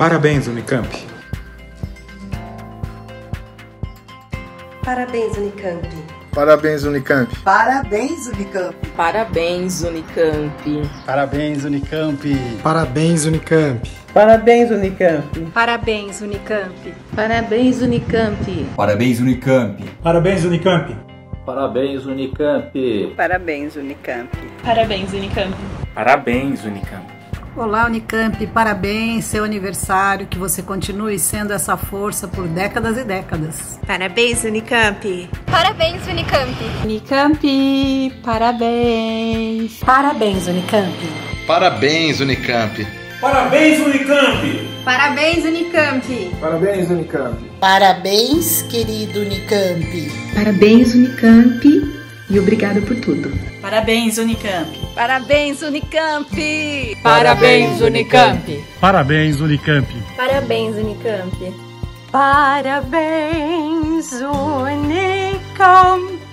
Parabéns, Unicamp. Parabéns, Unicamp. Parabéns, Unicamp. Parabéns, Unicamp. Parabéns, Unicamp. Parabéns, Unicamp. Parabéns, Unicamp. Parabéns, Unicamp. Parabéns, Unicamp. Parabéns, Unicamp. Parabéns, Unicamp. Parabéns, Unicamp. Parabéns, Unicamp. Parabéns, Unicamp. Parabéns, Unicamp. Parabéns, Unicamp. Olá, Unicamp, parabéns, seu aniversário, que você continue sendo essa força por décadas e décadas. Parabéns, Unicamp. Parabéns, Unicamp. Unicamp, parabéns. Parabéns, Unicamp. Parabéns, Unicamp. Parabéns, Unicamp. Parabéns, Unicamp. Parabéns, Unicamp. Parabéns, querido Unicamp. Parabéns, Unicamp. E obrigado por tudo. Parabéns, Unicamp. Parabéns, Unicamp. Parabéns, Unicamp. Parabéns, Unicamp. Parabéns, Unicamp. Parabéns, Unicamp.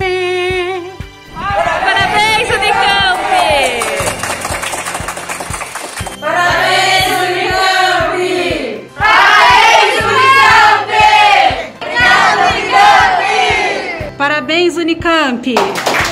Parabéns, Unicamp.